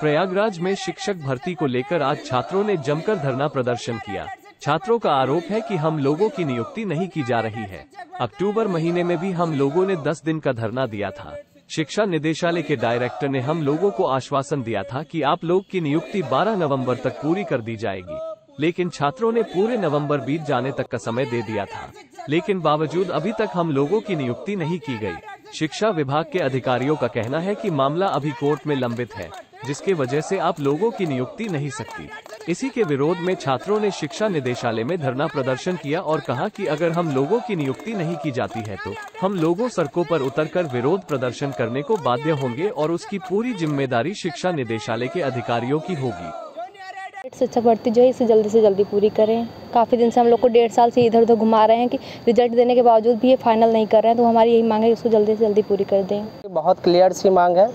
प्रयागराज में शिक्षक भर्ती को लेकर आज छात्रों ने जमकर धरना प्रदर्शन किया। छात्रों का आरोप है कि हम लोगों की नियुक्ति नहीं की जा रही है। अक्टूबर महीने में भी हम लोगों ने 10 दिन का धरना दिया था। शिक्षा निदेशालय के डायरेक्टर ने हम लोगों को आश्वासन दिया था कि आप लोग की नियुक्ति 12 नवंबर तक पूरी कर दी जाएगी। लेकिन छात्रों ने पूरे नवंबर बीत जाने तक का समय दे दिया था। लेकिन बावजूद अभी तक हम लोगों की नियुक्ति नहीं की गई। शिक्षा विभाग के अधिकारियों का कहना है कि मामला अभी कोर्ट में लंबित है, जिसके वजह से आप लोगों की नियुक्ति नहीं सकती। इसी के विरोध में छात्रों ने शिक्षा निदेशालय में धरना प्रदर्शन किया और कहा कि अगर हम लोगों की नियुक्ति नहीं की जाती है तो हम लोगों सड़कों पर उतरकर विरोध प्रदर्शन करने को बाध्य होंगे और उसकी पूरी ज़िम्मेदारी शिक्षा निदेशालय के अधिकारियों की होगी। शिक्षक भर्ती जो है, इसे जल्दी से जल्दी पूरी करें। काफ़ी दिन से हम लोग को डेढ़ साल से इधर उधर घुमा रहे हैं कि रिज़ल्ट देने के बावजूद भी ये फाइनल नहीं कर रहे हैं तो हमारी यही मांग है कि उसको जल्दी से जल्दी पूरी कर दें। बहुत क्लियर सी मांग है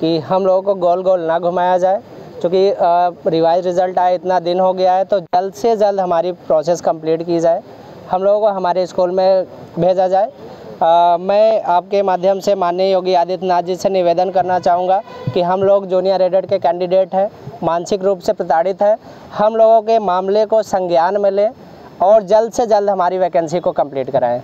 कि हम लोगों को गोल गोल ना घुमाया जाए। क्योंकि रिवाइज रिज़ल्ट आए, इतना दिन हो गया है तो जल्द से जल्द हमारी प्रोसेस कंप्लीट की जाए। हम लोगों को हमारे स्कूल में भेजा जाए। आ, मैं आपके माध्यम से माननीय योगी आदित्यनाथ जी से निवेदन करना चाहूँगा कि हम लोग जूनियर एडेड के कैंडिडेट हैं मानसिक रूप से प्रताड़ित हैं। हम लोगों के मामले को संज्ञान में लें और जल्द से जल्द हमारी वैकेंसी को कंप्लीट कराएँ।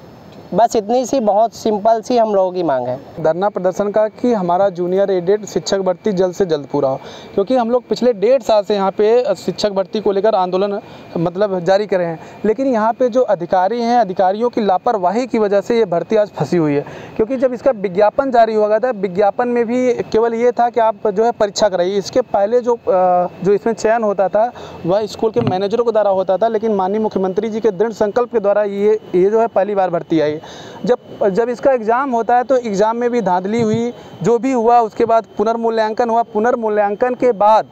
बस इतनी सी बहुत सिंपल सी हम लोगों की मांग है। धरना प्रदर्शन का कि हमारा जूनियर एडेड शिक्षक भर्ती जल्द से जल्द पूरा हो। क्योंकि हम लोग पिछले डेढ़ साल से यहाँ पे शिक्षक भर्ती को लेकर आंदोलन मतलब जारी करे हैं। लेकिन यहाँ पे जो अधिकारी हैं, अधिकारियों की लापरवाही की वजह से ये भर्ती आज फंसी हुई है। क्योंकि जब इसका विज्ञापन जारी हुआ था, विज्ञापन में भी केवल ये था कि आप जो है परीक्षा कराइए। इसके पहले जो जो इसमें चयन होता था, वह स्कूल के मैनेजरों के द्वारा होता था। लेकिन माननीय मुख्यमंत्री जी के दृढ़ संकल्प के द्वारा ये ये जो है पहली बार भर्ती आई। जब जब इसका एग्ज़ाम होता है तो एग्ज़ाम में भी धांधली हुई जो भी हुआ उसके बाद पुनर्मूल्यांकन हुआ। पुनर्मूल्यांकन के बाद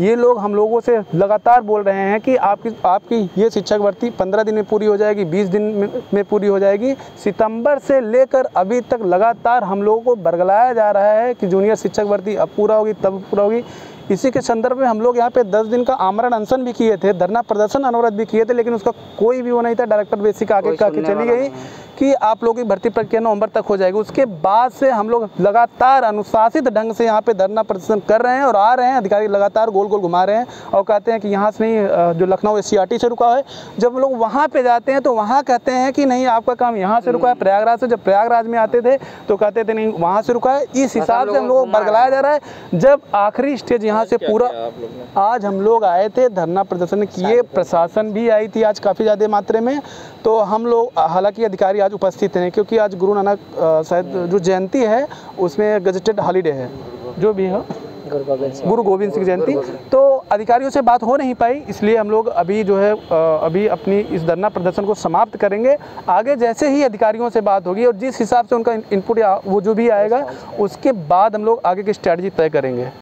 ये लोग हम लोगों से लगातार बोल रहे हैं कि आपकी आपकी ये शिक्षक भर्ती पंद्रह दिन में पूरी हो जाएगी बीस दिन में पूरी हो जाएगी। सितंबर से लेकर अभी तक लगातार हम लोगों को बरगलाया जा रहा है कि जूनियर शिक्षक भर्ती अब पूरा होगी तब पूरा होगी। इसी के संदर्भ में हम लोग यहाँ पे 10 दिन का आमरण अनशन भी किए थे धरना प्रदर्शन अनुरोध भी किए थे लेकिन उसका कोई भी वो नहीं था। डायरेक्टर बेसिक आगे का चली गई। कि आप लोगों की भर्ती प्रक्रिया नवंबर तक हो जाएगी। उसके बाद से हम लोग लगातार अनुशासित ढंग से यहाँ पे धरना प्रदर्शन कर रहे हैं और आ रहे हैं। अधिकारी लगातार गोल गोल घुमा रहे हैं और कहते हैं कि यहाँ से नहीं जो लखनऊ एस से रुका है जब लोग वहाँ पे जाते हैं तो वहाँ कहते हैं कि नहीं आपका काम यहाँ से रुका है। प्रयागराज से जब प्रयागराज में आते थे तो कहते थे नहीं वहाँ से रुका है। इस हिसाब से हम लोग को बरगलाया जा रहा है। जब आखिरी स्टेज यहाँ से पूरा आज हम लोग आए थे धरना प्रदर्शन किए प्रशासन भी आई थी आज काफ़ी ज़्यादा मात्रा में। तो हम लोग हालाँकि अधिकारी आज उपस्थित हैं क्योंकि आज गुरु नानक शायद जो जयंती है उसमें गजटेड हॉलीडे है। जो भी है गुरु गोविंद सिंह। जयंती। तो अधिकारियों से बात हो नहीं पाई इसलिए हम लोग अभी जो है अभी अपनी इस धरना प्रदर्शन को समाप्त करेंगे। आगे जैसे ही अधिकारियों से बात होगी और जिस हिसाब से उनका इनपुट वो जो भी आएगा उसके बाद हम लोग आगे की स्ट्रैटेजी तय करेंगे।